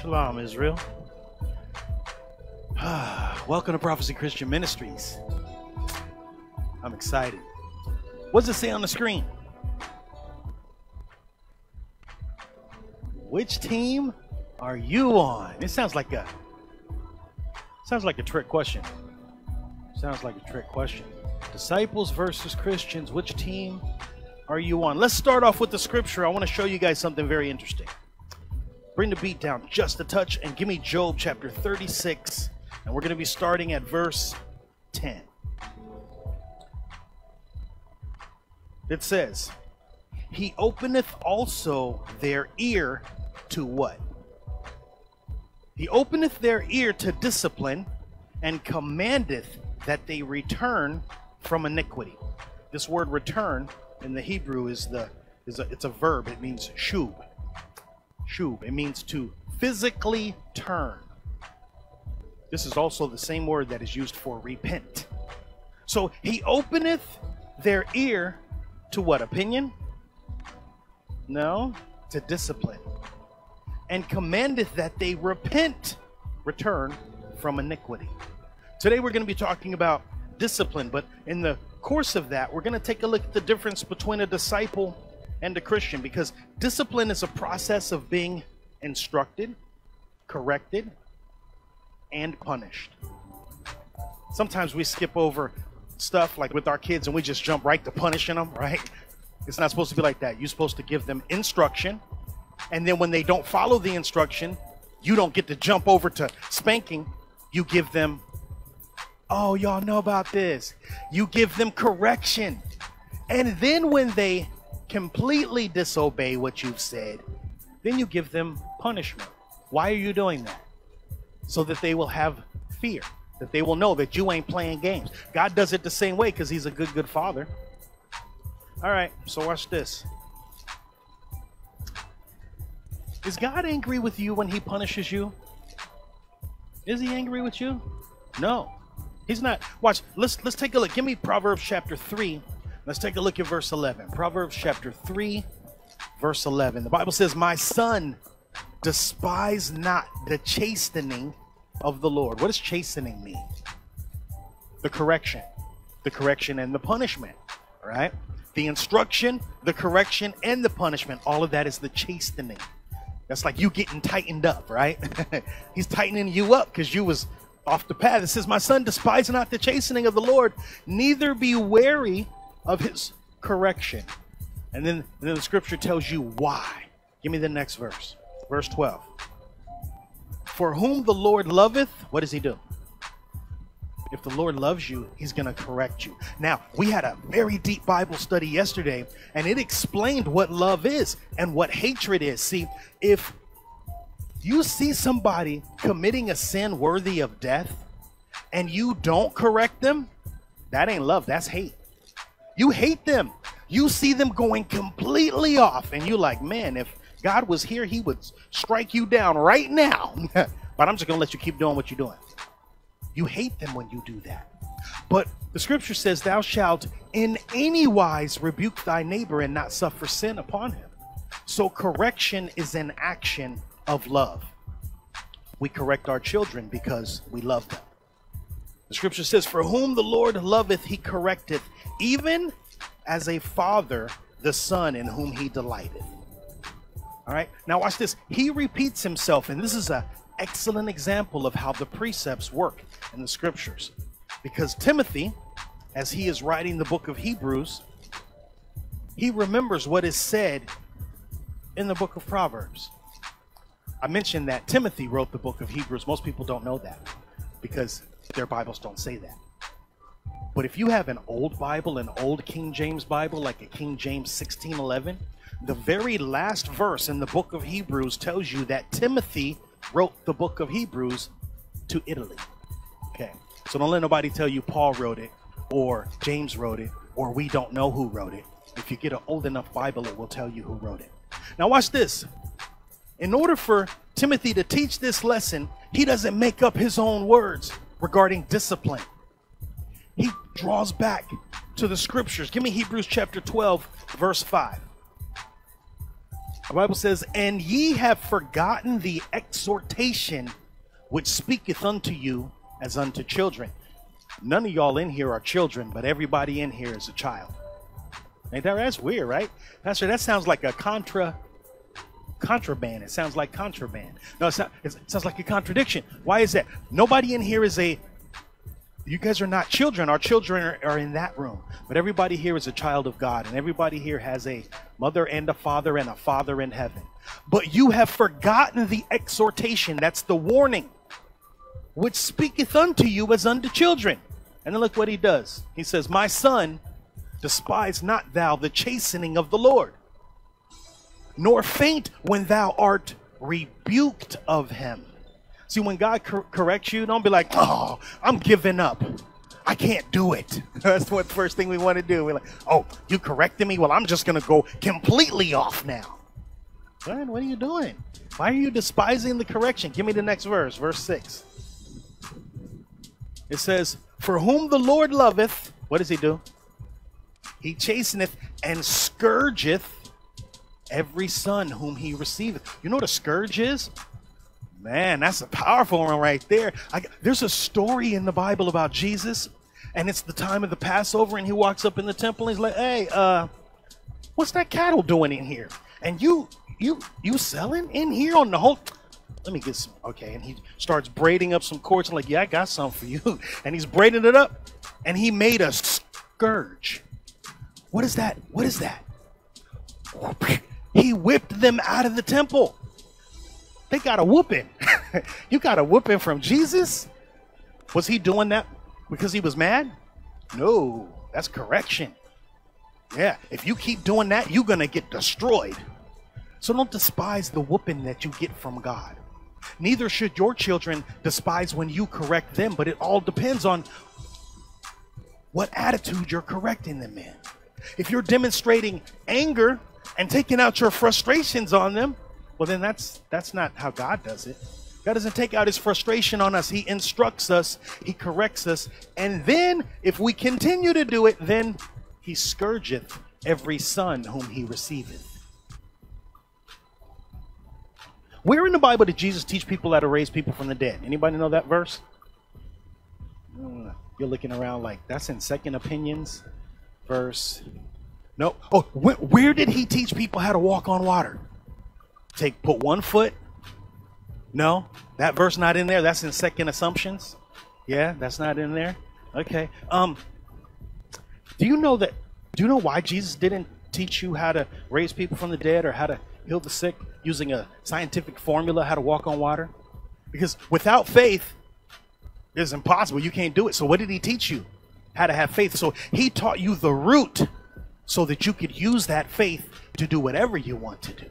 Shalom, Israel. Welcome to Prophecy Christian Ministries. I'm excited. What does it say on the screen? Which team are you on? It sounds like a sounds like a trick question. Sounds like a trick question. Disciples versus Christians, which team are you on? Let's start off with the scripture. I want to show you guys something very interesting. Bring the beat down just a touch and give me Job chapter 36, and we're going to be starting at verse 10. It says, He openeth also their ear to what? He openeth their ear to discipline and commandeth that they return from iniquity. This word return in the Hebrew is the is a, it's a verb. It means shub. Shub. It means to physically turn. This is also the same word that is used for repent. So he openeth their ear to what opinion? No, to discipline. And commandeth that they repent, return from iniquity. Today we're going to be talking about discipline, but in the course of that, we're going to take a look at the difference between a disciple and a Christian because discipline is a process of being instructed, corrected, and punished. Sometimes we skip over stuff like with our kids and we just jump right to punishing them, right? It's not supposed to be like that. You're supposed to give them instruction, and then when they don't follow the instruction, you don't get to jump over to spanking. You give them Oh, y'all know about this. You give them correction. And then when they completely disobey what you've said, then you give them punishment. Why are you doing that? So that they will have fear, that they will know that you ain't playing games. God does it the same way because He's a good, good Father. All right, so watch this. Is God angry with you when He punishes you? Is He angry with you? No. He's not. Watch. Let's let's take a look. Give me Proverbs chapter three. Let's take a look at verse eleven. Proverbs chapter three, verse eleven. The Bible says, "My son, despise not the chastening of the Lord." What does chastening mean? The correction, the correction and the punishment. Right? The instruction, the correction, and the punishment. All of that is the chastening. That's like you getting tightened up, right? He's tightening you up because you was off the path. It says, My son, despise not the chastening of the Lord, neither be wary of his correction. And then, and then the scripture tells you why. Give me the next verse. Verse 12. For whom the Lord loveth, what does he do? If the Lord loves you, he's going to correct you. Now, we had a very deep Bible study yesterday, and it explained what love is and what hatred is. See, if you see somebody committing a sin worthy of death and you don't correct them, that ain't love, that's hate. You hate them. You see them going completely off, and you're like, man, if God was here, he would strike you down right now. but I'm just going to let you keep doing what you're doing. You hate them when you do that. But the scripture says, Thou shalt in any wise rebuke thy neighbor and not suffer sin upon him. So correction is an action of love. We correct our children because we love them. The scripture says, For whom the Lord loveth, he correcteth, even as a father the son in whom he delighteth. All right, now watch this. He repeats himself, and this is an excellent example of how the precepts work in the scriptures. Because Timothy, as he is writing the book of Hebrews, he remembers what is said in the book of Proverbs. I mentioned that Timothy wrote the book of Hebrews. Most people don't know that because their Bibles don't say that. But if you have an old Bible, an old King James Bible, like a King James 1611, the very last verse in the book of Hebrews tells you that Timothy wrote the book of Hebrews to Italy. Okay. So don't let nobody tell you Paul wrote it or James wrote it or we don't know who wrote it. If you get an old enough Bible, it will tell you who wrote it. Now, watch this in order for Timothy to teach this lesson, he doesn't make up his own words regarding discipline. He draws back to the scriptures. Give me Hebrews chapter 12, verse 5. The Bible says, And ye have forgotten the exhortation which speaketh unto you as unto children. None of y'all in here are children, but everybody in here is a child. Ain't that that's weird, right? Pastor, that sounds like a contra contraband. It sounds like contraband. No, not. It sounds like a contradiction. Why is that? Nobody in here is a. You guys are not children. Our children are, are in that room. But everybody here is a child of God, and everybody here has a mother and a father and a father in heaven. But you have forgotten the exhortation. That's the warning, which speaketh unto you as unto children. And then look what he does. He says, My son, despise not thou the chastening of the Lord nor faint when thou art rebuked of him. See, when God cor- corrects you, don't be like, oh, I'm giving up. I can't do it. That's what first thing we want to do. We're like, oh, you corrected me? Well, I'm just going to go completely off now. God, what are you doing? Why are you despising the correction? Give me the next verse, verse 6. It says, For whom the Lord loveth, what does he do? He chasteneth and scourgeth every son whom he receiveth. You know what a scourge is? Man, that's a powerful one right there. I, there's a story in the Bible about Jesus, and it's the time of the Passover, and he walks up in the temple and he's like, "Hey, uh, what's that cattle doing in here? And you, you, you selling in here on the whole?" Let me get some. Okay, and he starts braiding up some cords. I'm like, "Yeah, I got some for you," and he's braiding it up, and he made a scourge. What is that? What is that? He whipped them out of the temple. They got a whooping. you got a whooping from Jesus? Was he doing that because he was mad? No, that's correction. Yeah, if you keep doing that, you're going to get destroyed. So don't despise the whooping that you get from God. Neither should your children despise when you correct them, but it all depends on what attitude you're correcting them in. If you're demonstrating anger, and taking out your frustrations on them, well then that's that's not how God does it. God doesn't take out his frustration on us. He instructs us, he corrects us, and then if we continue to do it, then he scourgeth every son whom he receiveth. Where in the Bible did Jesus teach people how to raise people from the dead? Anybody know that verse? You're looking around like that's in Second Opinions, verse no. Oh, wh- where did he teach people how to walk on water? Take put one foot. No, that verse not in there. That's in Second Assumptions. Yeah, that's not in there. Okay. Um, do you know that? Do you know why Jesus didn't teach you how to raise people from the dead or how to heal the sick using a scientific formula how to walk on water? Because without faith, it's impossible. You can't do it. So what did he teach you? How to have faith. So he taught you the root so that you could use that faith to do whatever you want to do.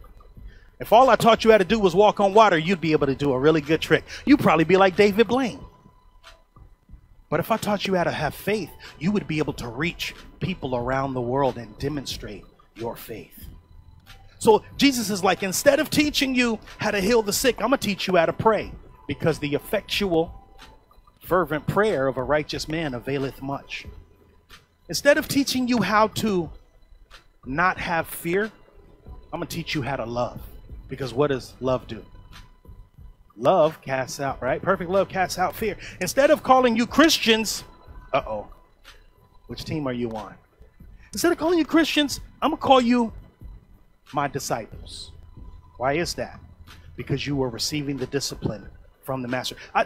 If all I taught you how to do was walk on water, you'd be able to do a really good trick. You'd probably be like David Blaine. But if I taught you how to have faith, you would be able to reach people around the world and demonstrate your faith. So Jesus is like, instead of teaching you how to heal the sick, I'm going to teach you how to pray because the effectual, fervent prayer of a righteous man availeth much. Instead of teaching you how to not have fear, I'm going to teach you how to love. Because what does love do? Love casts out, right? Perfect love casts out fear. Instead of calling you Christians, uh oh, which team are you on? Instead of calling you Christians, I'm going to call you my disciples. Why is that? Because you were receiving the discipline from the master. I,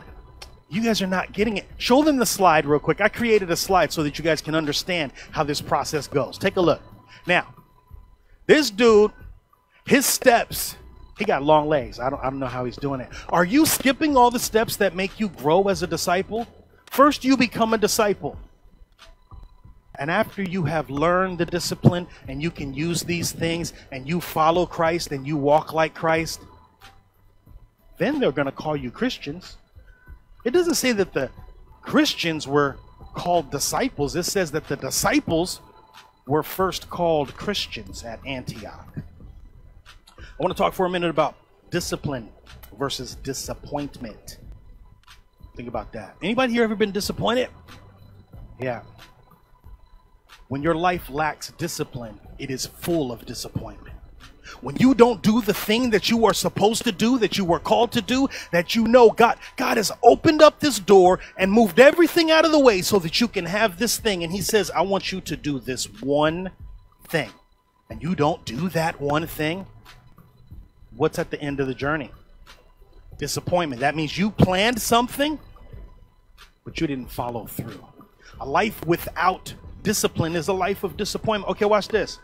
you guys are not getting it. Show them the slide real quick. I created a slide so that you guys can understand how this process goes. Take a look. Now, this dude, his steps, he got long legs. I don't, I don't know how he's doing it. Are you skipping all the steps that make you grow as a disciple? First, you become a disciple. And after you have learned the discipline and you can use these things and you follow Christ and you walk like Christ, then they're going to call you Christians. It doesn't say that the Christians were called disciples, it says that the disciples were first called Christians at Antioch. I want to talk for a minute about discipline versus disappointment. Think about that. Anybody here ever been disappointed? Yeah. When your life lacks discipline, it is full of disappointment. When you don't do the thing that you are supposed to do, that you were called to do, that you know God, God has opened up this door and moved everything out of the way so that you can have this thing. And He says, I want you to do this one thing. And you don't do that one thing, what's at the end of the journey? Disappointment. That means you planned something, but you didn't follow through. A life without discipline is a life of disappointment. Okay, watch this.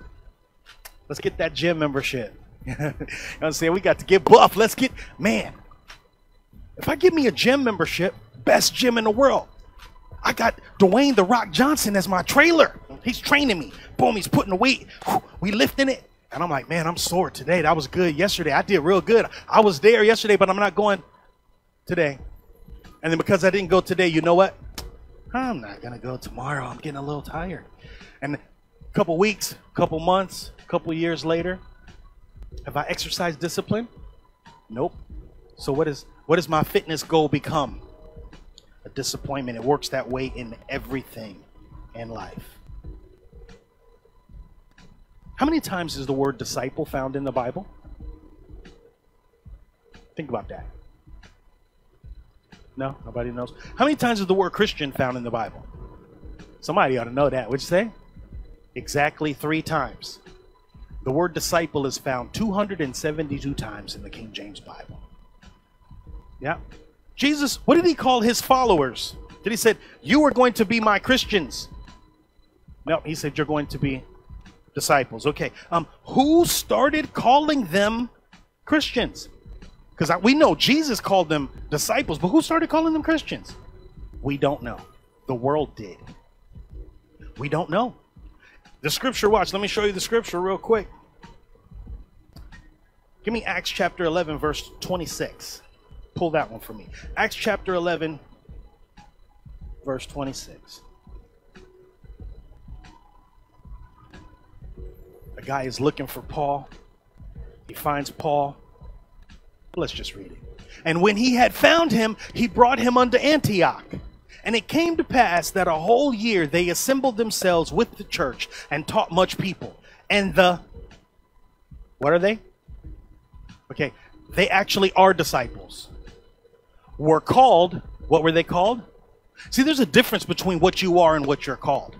Let's get that gym membership. you know what I'm saying? We got to get buff. Let's get, man, if I give me a gym membership, best gym in the world, I got Dwayne The Rock Johnson as my trailer. He's training me. Boom, he's putting the weight. We lifting it. And I'm like, man, I'm sore today. That was good yesterday. I did real good. I was there yesterday, but I'm not going today. And then because I didn't go today, you know what? I'm not going to go tomorrow. I'm getting a little tired. And a couple weeks, a couple months, couple years later, have I exercised discipline? Nope. So what is what does my fitness goal become? A disappointment. It works that way in everything in life. How many times is the word disciple found in the Bible? Think about that. No, nobody knows. How many times is the word Christian found in the Bible? Somebody ought to know that. What'd you say? Exactly three times. The word disciple is found 272 times in the King James Bible. Yeah. Jesus, what did he call his followers? Did he said, "You are going to be my Christians"? No, he said, "You're going to be disciples." Okay. Um, who started calling them Christians? Because we know Jesus called them disciples, but who started calling them Christians? We don't know. The world did. We don't know. The scripture, watch, let me show you the scripture real quick. Give me Acts chapter 11, verse 26. Pull that one for me. Acts chapter 11, verse 26. A guy is looking for Paul. He finds Paul. Let's just read it. And when he had found him, he brought him unto Antioch. And it came to pass that a whole year they assembled themselves with the church and taught much people. And the, what are they? Okay, they actually are disciples. Were called, what were they called? See, there's a difference between what you are and what you're called.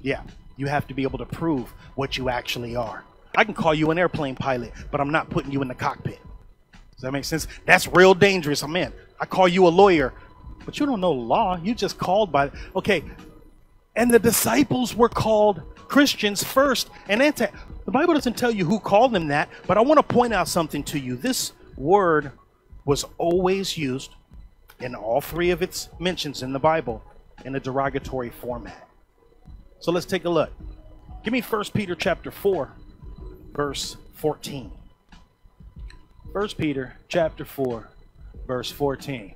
Yeah, you have to be able to prove what you actually are. I can call you an airplane pilot, but I'm not putting you in the cockpit. Does that make sense? That's real dangerous. I'm in. I call you a lawyer, but you don't know law. You just called by. Okay, and the disciples were called Christians first, and anti. The Bible doesn't tell you who called them that, but I want to point out something to you. This word was always used in all three of its mentions in the Bible in a derogatory format. So let's take a look. Give me 1 Peter chapter 4 verse 14. 1 Peter chapter 4, verse 14.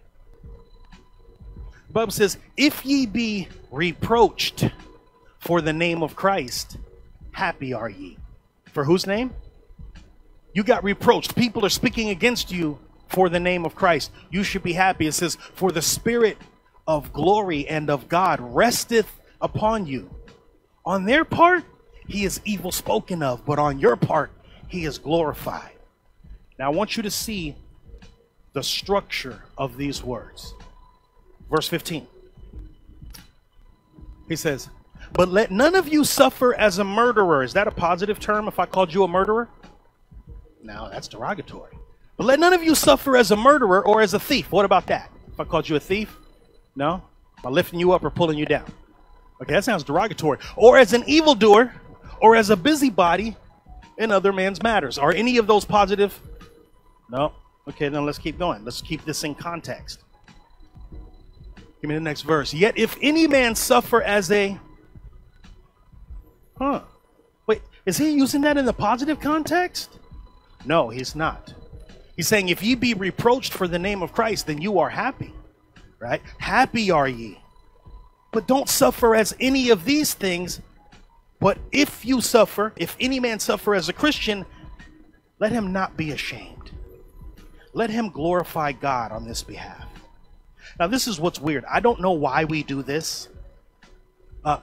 Bible says, If ye be reproached for the name of Christ, happy are ye. For whose name? You got reproached. People are speaking against you for the name of Christ. You should be happy. It says, For the spirit of glory and of God resteth upon you. On their part, he is evil spoken of, but on your part, he is glorified. Now, I want you to see the structure of these words. Verse 15. He says, But let none of you suffer as a murderer. Is that a positive term if I called you a murderer? No, that's derogatory. But let none of you suffer as a murderer or as a thief. What about that? If I called you a thief? No? By lifting you up or pulling you down? Okay, that sounds derogatory. Or as an evildoer or as a busybody in other man's matters. Are any of those positive? No. Okay, then let's keep going. Let's keep this in context. Give me the next verse. Yet if any man suffer as a. Huh. Wait, is he using that in the positive context? No, he's not. He's saying, if ye be reproached for the name of Christ, then you are happy. Right? Happy are ye. But don't suffer as any of these things, but if you suffer, if any man suffer as a Christian, let him not be ashamed. Let him glorify God on this behalf. Now, this is what's weird. I don't know why we do this. Uh,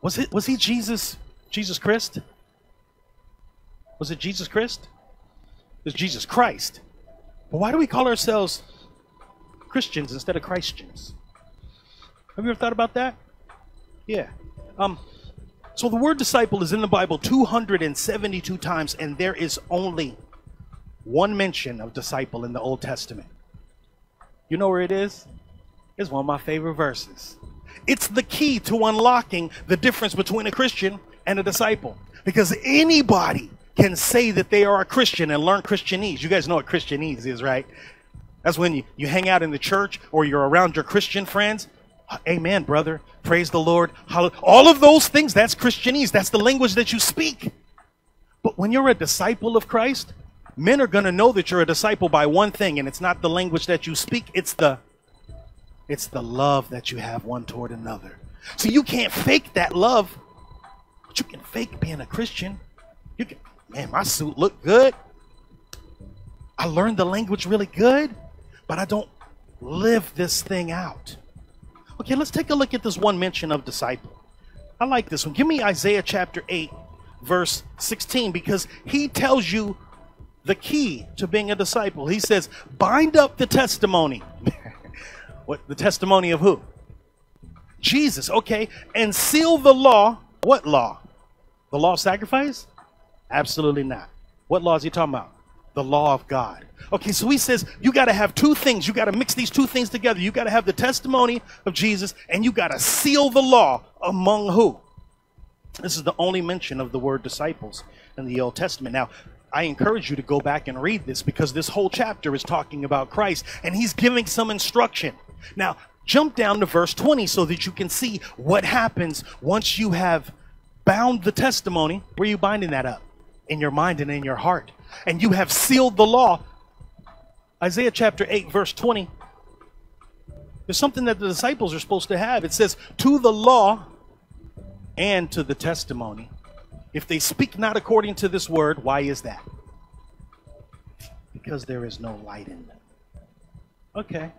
was it was he Jesus, Jesus Christ? Was it Jesus Christ? It was Jesus Christ. But why do we call ourselves Christians instead of Christians? Have you ever thought about that? Yeah. Um, so the word disciple is in the Bible 272 times, and there is only one mention of disciple in the Old Testament. You know where it is? It's one of my favorite verses. It's the key to unlocking the difference between a Christian and a disciple. Because anybody can say that they are a Christian and learn Christianese. You guys know what Christianese is, right? That's when you, you hang out in the church or you're around your Christian friends. Uh, amen, brother. Praise the Lord. All of those things, that's Christianese. That's the language that you speak. But when you're a disciple of Christ, men are going to know that you're a disciple by one thing, and it's not the language that you speak, it's the it's the love that you have one toward another. So you can't fake that love, but you can fake being a Christian. You can, man, my suit look good. I learned the language really good, but I don't live this thing out. Okay, let's take a look at this one mention of disciple. I like this one. Give me Isaiah chapter 8, verse 16, because he tells you the key to being a disciple. He says, bind up the testimony. what the testimony of who? Jesus, okay, and seal the law. What law? The law of sacrifice? Absolutely not. What law is he talking about? The law of God. Okay, so he says you got to have two things. You got to mix these two things together. You got to have the testimony of Jesus and you got to seal the law among who? This is the only mention of the word disciples in the Old Testament. Now, I encourage you to go back and read this because this whole chapter is talking about Christ and he's giving some instruction. Now, jump down to verse 20 so that you can see what happens once you have bound the testimony. Where are you binding that up? In your mind and in your heart. And you have sealed the law. Isaiah chapter 8, verse 20. There's something that the disciples are supposed to have. It says, To the law and to the testimony. If they speak not according to this word, why is that? Because there is no light in them. Okay.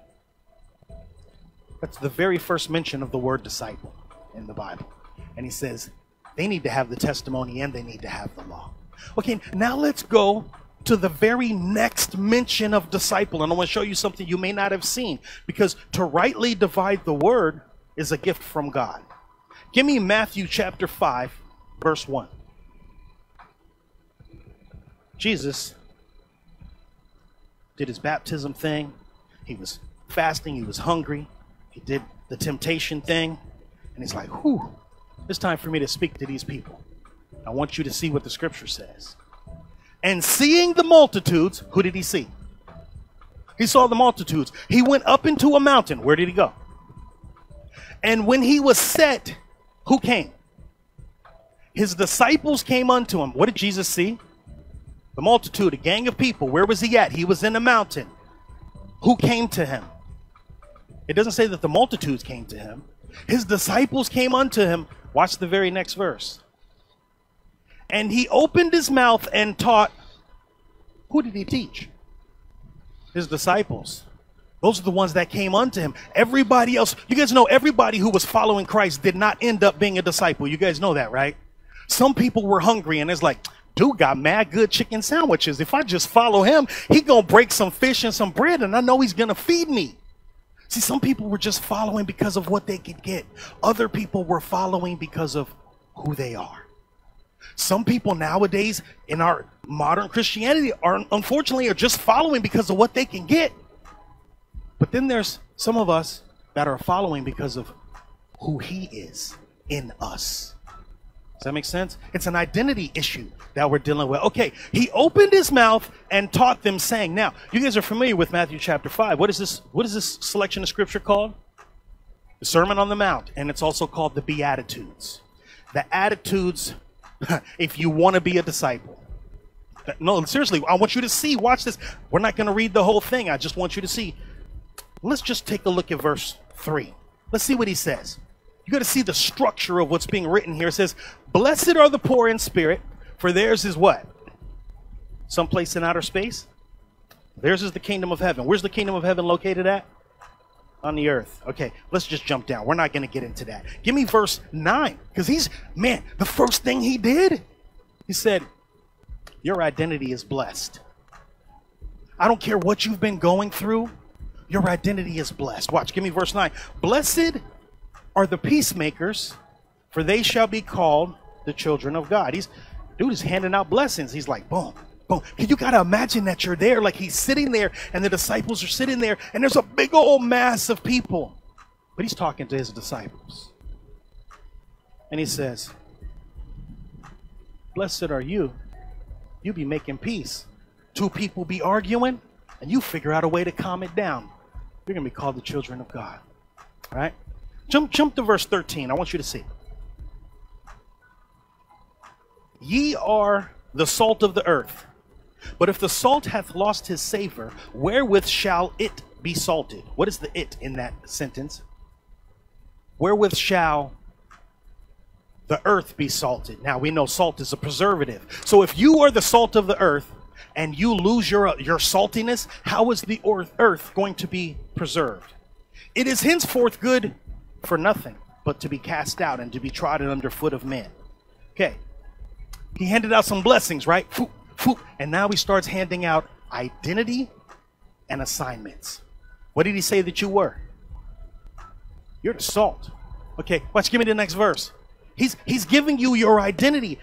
That's the very first mention of the word disciple in the Bible. And he says they need to have the testimony and they need to have the law. Okay, now let's go to the very next mention of disciple. And I want to show you something you may not have seen because to rightly divide the word is a gift from God. Give me Matthew chapter 5, verse 1. Jesus did his baptism thing. He was fasting, he was hungry, he did the temptation thing, and he's like, whew, it's time for me to speak to these people. I want you to see what the scripture says. And seeing the multitudes, who did he see? He saw the multitudes. He went up into a mountain. Where did he go? And when he was set, who came? His disciples came unto him. What did Jesus see? The multitude, a gang of people. Where was he at? He was in a mountain. Who came to him? It doesn't say that the multitudes came to him. His disciples came unto him. Watch the very next verse. And he opened his mouth and taught. Who did he teach? His disciples. Those are the ones that came unto him. Everybody else, you guys know everybody who was following Christ did not end up being a disciple. You guys know that, right? Some people were hungry and it's like, dude got mad good chicken sandwiches. If I just follow him, he gonna break some fish and some bread and I know he's gonna feed me. See, some people were just following because of what they could get. Other people were following because of who they are. Some people nowadays in our modern Christianity are unfortunately are just following because of what they can get. But then there's some of us that are following because of who he is in us. That make sense? It's an identity issue that we're dealing with. Okay, he opened his mouth and taught them, saying, Now, you guys are familiar with Matthew chapter 5. What is this? What is this selection of scripture called? The Sermon on the Mount, and it's also called the Beatitudes. The attitudes, if you want to be a disciple. No, seriously, I want you to see. Watch this. We're not going to read the whole thing. I just want you to see. Let's just take a look at verse 3. Let's see what he says. You got to see the structure of what's being written here. It says, Blessed are the poor in spirit, for theirs is what? Someplace in outer space? Theirs is the kingdom of heaven. Where's the kingdom of heaven located at? On the earth. Okay, let's just jump down. We're not going to get into that. Give me verse 9. Because he's, man, the first thing he did, he said, Your identity is blessed. I don't care what you've been going through, your identity is blessed. Watch, give me verse 9. Blessed are the peacemakers, for they shall be called the children of God. He's dude is handing out blessings. He's like, boom, boom. You gotta imagine that you're there, like he's sitting there, and the disciples are sitting there, and there's a big old mass of people. But he's talking to his disciples. And he says, Blessed are you. You be making peace. Two people be arguing, and you figure out a way to calm it down. You're to be called the children of God. All right? Jump, jump to verse 13. I want you to see. Ye are the salt of the earth. But if the salt hath lost his savor, wherewith shall it be salted? What is the it in that sentence? Wherewith shall the earth be salted? Now we know salt is a preservative. So if you are the salt of the earth and you lose your your saltiness, how is the earth going to be preserved? It is henceforth good for nothing but to be cast out and to be trodden underfoot of men. Okay. He handed out some blessings, right? And now he starts handing out identity and assignments. What did he say that you were? You're the salt. Okay, watch, give me the next verse. He's he's giving you your identity.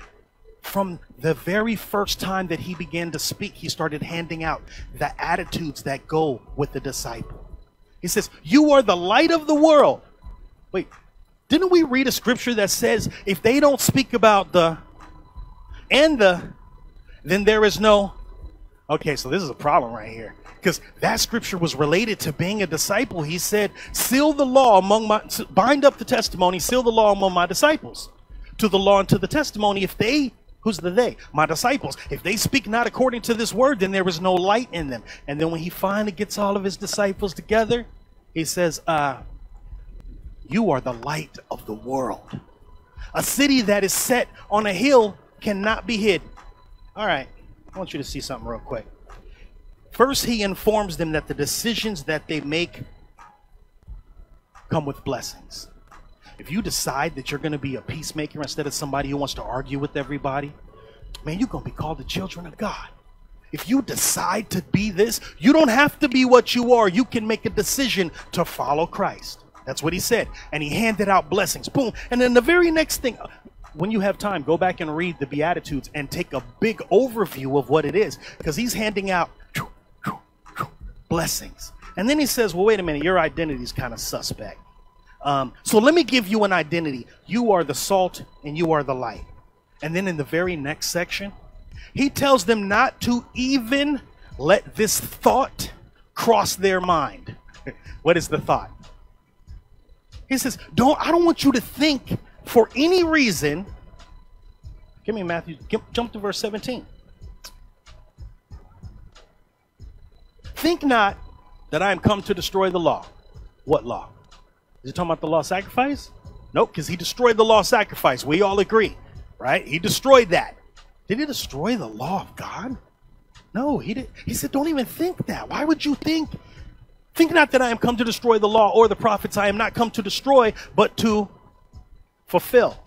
From the very first time that he began to speak, he started handing out the attitudes that go with the disciple. He says, You are the light of the world. Wait, didn't we read a scripture that says if they don't speak about the and the, then there is no. Okay, so this is a problem right here. Because that scripture was related to being a disciple. He said, Seal the law among my, bind up the testimony, seal the law among my disciples. To the law and to the testimony, if they Who's the they? My disciples. If they speak not according to this word, then there is no light in them. And then when he finally gets all of his disciples together, he says, uh, You are the light of the world. A city that is set on a hill cannot be hid. All right, I want you to see something real quick. First, he informs them that the decisions that they make come with blessings. If you decide that you're going to be a peacemaker instead of somebody who wants to argue with everybody, man, you're going to be called the children of God. If you decide to be this, you don't have to be what you are. You can make a decision to follow Christ. That's what he said. And he handed out blessings. Boom. And then the very next thing, when you have time, go back and read the Beatitudes and take a big overview of what it is because he's handing out blessings. And then he says, Well, wait a minute, your identity is kind of suspect. Um, so let me give you an identity. You are the salt and you are the light. And then in the very next section, he tells them not to even let this thought cross their mind. what is the thought? He says, Don't I don't want you to think for any reason, give me Matthew, jump to verse 17. Think not that I am come to destroy the law. What law? Is he talking about the law sacrifice? Nope, because he destroyed the law sacrifice. We all agree, right? He destroyed that. Did he destroy the law of God? No, he did. He said, "Don't even think that. Why would you think? Think not that I am come to destroy the law or the prophets. I am not come to destroy, but to fulfill.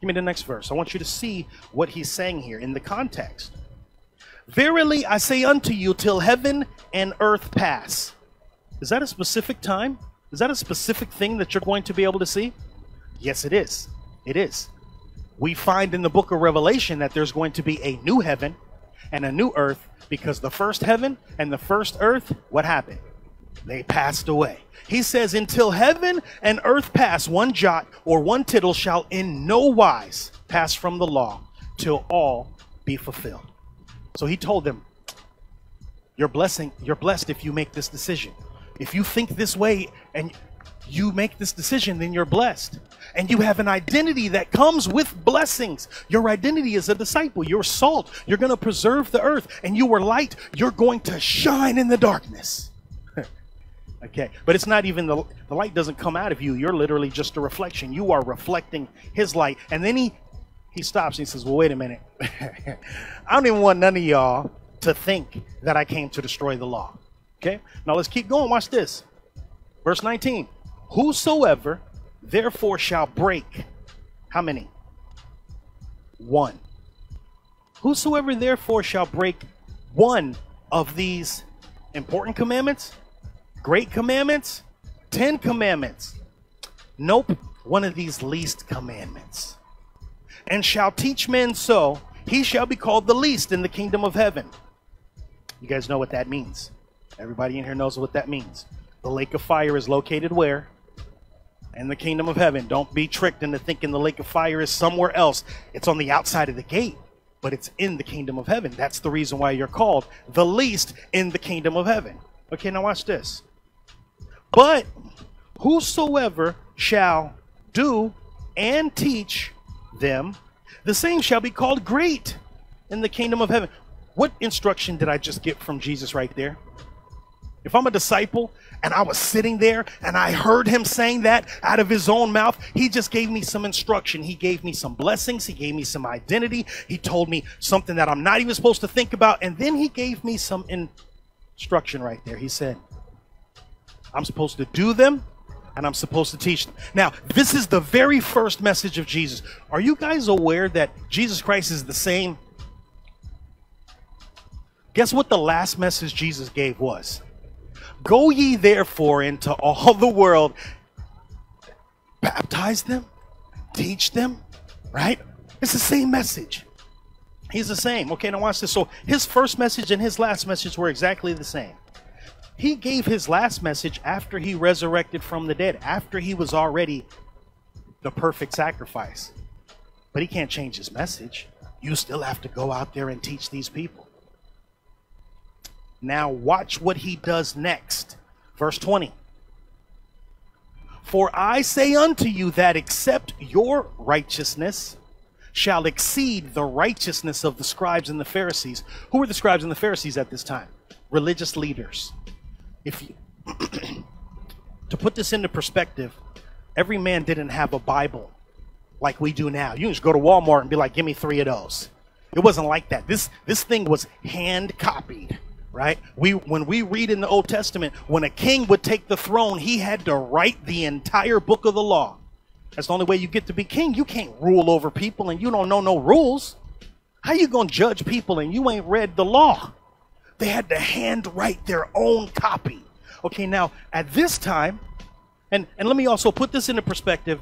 Give me the next verse. I want you to see what he's saying here in the context. Verily I say unto you, till heaven and earth pass. Is that a specific time? Is that a specific thing that you're going to be able to see? Yes, it is. It is. We find in the book of Revelation that there's going to be a new heaven and a new earth because the first heaven and the first earth, what happened? They passed away. He says, Until heaven and earth pass, one jot or one tittle shall in no wise pass from the law till all be fulfilled. So he told them, You're blessing, you're blessed if you make this decision. If you think this way and you make this decision, then you're blessed. And you have an identity that comes with blessings. Your identity is a disciple. You're salt. You're going to preserve the earth. And you are light. You're going to shine in the darkness. Okay, but it's not even the the light doesn't come out of you. You're literally just a reflection. You are reflecting His light, and then he he stops and he says, "Well, wait a minute. I don't even want none of y'all to think that I came to destroy the law." Okay, now let's keep going. Watch this, verse 19. Whosoever therefore shall break, how many? One. Whosoever therefore shall break one of these important commandments, great commandments, ten commandments, nope, one of these least commandments, and shall teach men so, he shall be called the least in the kingdom of heaven. You guys know what that means. Everybody in here knows what that means. The lake of fire is located where? In the kingdom of heaven. Don't be tricked into thinking the lake of fire is somewhere else. It's on the outside of the gate, but it's in the kingdom of heaven. That's the reason why you're called the least in the kingdom of heaven. Okay, now watch this. But whosoever shall do and teach them, the same shall be called great in the kingdom of heaven. What instruction did I just get from Jesus right there? If I'm a disciple and I was sitting there and I heard him saying that out of his own mouth, he just gave me some instruction. He gave me some blessings. He gave me some identity. He told me something that I'm not even supposed to think about. And then he gave me some instruction right there. He said, I'm supposed to do them and I'm supposed to teach them. Now, this is the very first message of Jesus. Are you guys aware that Jesus Christ is the same? Guess what the last message Jesus gave was? Go ye therefore into all the world, baptize them, teach them, right? It's the same message. He's the same. Okay, now watch this. So his first message and his last message were exactly the same. He gave his last message after he resurrected from the dead, after he was already the perfect sacrifice. But he can't change his message. You still have to go out there and teach these people. Now, watch what he does next. Verse 20. For I say unto you that except your righteousness shall exceed the righteousness of the scribes and the Pharisees. Who were the scribes and the Pharisees at this time? Religious leaders. If you, to put this into perspective, every man didn't have a Bible like we do now. You can just go to Walmart and be like, "Give me three of those." It wasn't like that. This this thing was hand copied right? We when we read in the Old Testament, when a king would take the throne, he had to write the entire book of the law. That's the only way you get to be king. You can't rule over people and you don't know no rules. How you gonna judge people and you ain't read the law? They had to handwrite their own copy. Okay, now at this time, and, and let me also put this into perspective.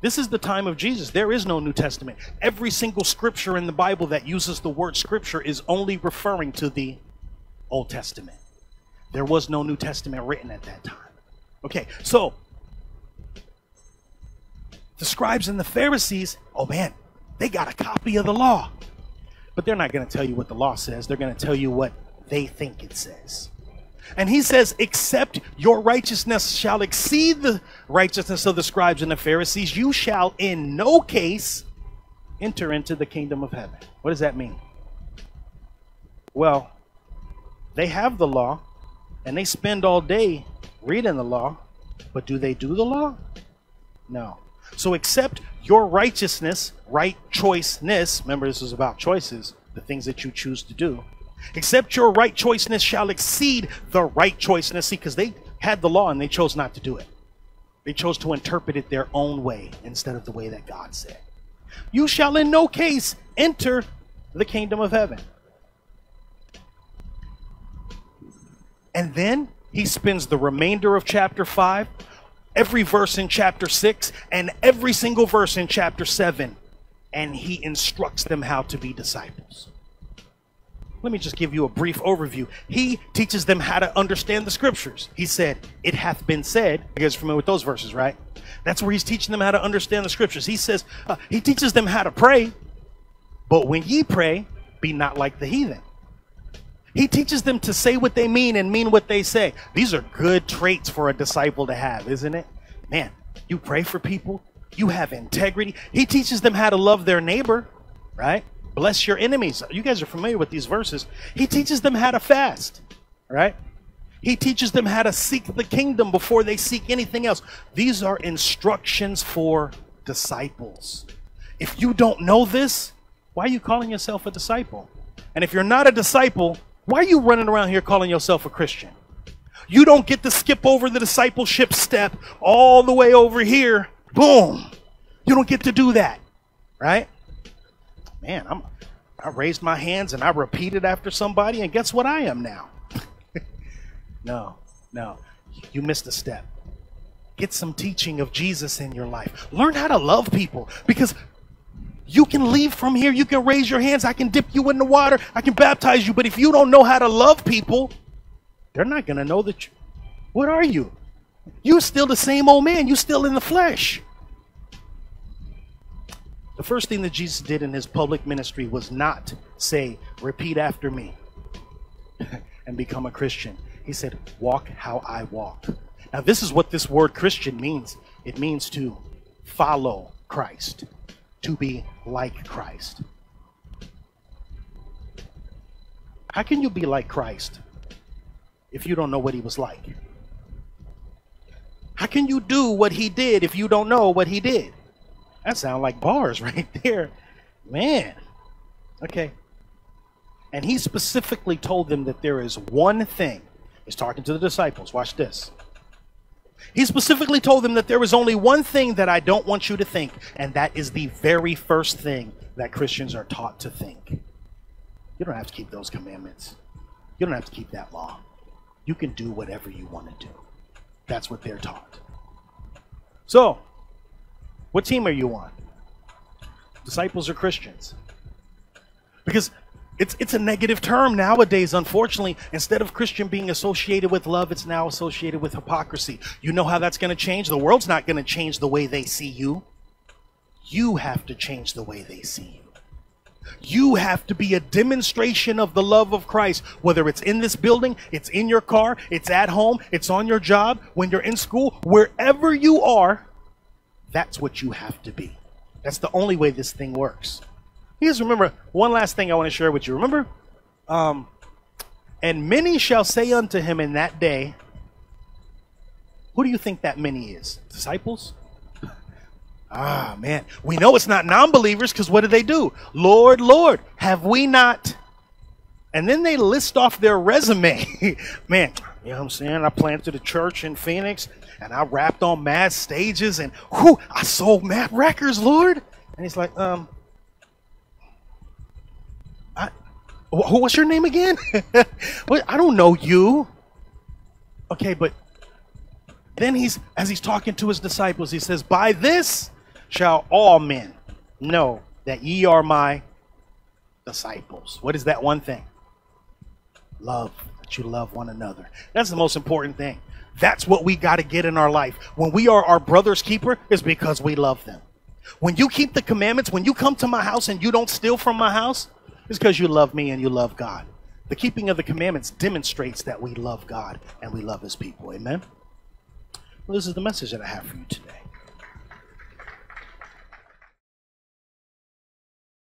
This is the time of Jesus. There is no New Testament. Every single scripture in the Bible that uses the word scripture is only referring to the Old Testament. There was no New Testament written at that time. Okay, so the scribes and the Pharisees, oh man, they got a copy of the law. But they're not going to tell you what the law says. They're going to tell you what they think it says. And he says, Except your righteousness shall exceed the righteousness of the scribes and the Pharisees, you shall in no case enter into the kingdom of heaven. What does that mean? Well, they have the law and they spend all day reading the law, but do they do the law? No. So accept your righteousness, right choiceness. Remember, this is about choices, the things that you choose to do. Except your right choiceness shall exceed the right choiceness. See, because they had the law and they chose not to do it. They chose to interpret it their own way instead of the way that God said. You shall in no case enter the kingdom of heaven. And then he spends the remainder of chapter 5, every verse in chapter 6, and every single verse in chapter 7, and he instructs them how to be disciples. Let me just give you a brief overview. He teaches them how to understand the scriptures. He said, It hath been said. You guys familiar with those verses, right? That's where he's teaching them how to understand the scriptures. He says, uh, He teaches them how to pray, but when ye pray, be not like the heathen. He teaches them to say what they mean and mean what they say. These are good traits for a disciple to have, isn't it? Man, you pray for people, you have integrity. He teaches them how to love their neighbor, right? Bless your enemies. You guys are familiar with these verses. He teaches them how to fast, right? He teaches them how to seek the kingdom before they seek anything else. These are instructions for disciples. If you don't know this, why are you calling yourself a disciple? And if you're not a disciple, why are you running around here calling yourself a Christian? You don't get to skip over the discipleship step all the way over here. Boom. You don't get to do that. Right? Man, I'm I raised my hands and I repeated after somebody, and guess what I am now? no, no. You missed a step. Get some teaching of Jesus in your life. Learn how to love people because you can leave from here. You can raise your hands. I can dip you in the water. I can baptize you. But if you don't know how to love people, they're not going to know that you. What are you? You're still the same old man. You're still in the flesh. The first thing that Jesus did in his public ministry was not say, repeat after me and become a Christian. He said, walk how I walk. Now, this is what this word Christian means it means to follow Christ, to be like Christ. How can you be like Christ if you don't know what he was like? How can you do what he did if you don't know what he did? That sounds like bars right there. Man. Okay. And he specifically told them that there is one thing. He's talking to the disciples. Watch this. He specifically told them that there is only one thing that I don't want you to think, and that is the very first thing that Christians are taught to think. You don't have to keep those commandments. You don't have to keep that law. You can do whatever you want to do. That's what they're taught. So, what team are you on? Disciples or Christians? Because it's it's a negative term nowadays, unfortunately. Instead of Christian being associated with love, it's now associated with hypocrisy. You know how that's going to change? The world's not going to change the way they see you. You have to change the way they see you. You have to be a demonstration of the love of Christ, whether it's in this building, it's in your car, it's at home, it's on your job, when you're in school, wherever you are, that's what you have to be. That's the only way this thing works. You guys remember one last thing I want to share with you. Remember? Um, and many shall say unto him in that day, Who do you think that many is? Disciples? Ah, man. We know it's not non believers because what do they do? Lord, Lord, have we not? And then they list off their resume. man, you know what I'm saying? I planted a church in Phoenix and I rapped on mad stages and whew, I sold mad records, Lord. And he's like, um, I, wh- what's your name again? I don't know you. Okay, but then he's, as he's talking to his disciples, he says, By this shall all men know that ye are my disciples. What is that one thing? Love, that you love one another. That's the most important thing. That's what we got to get in our life. When we are our brother's keeper, is because we love them. When you keep the commandments, when you come to my house and you don't steal from my house, it's because you love me and you love God. The keeping of the commandments demonstrates that we love God and we love his people. Amen? Well, this is the message that I have for you today.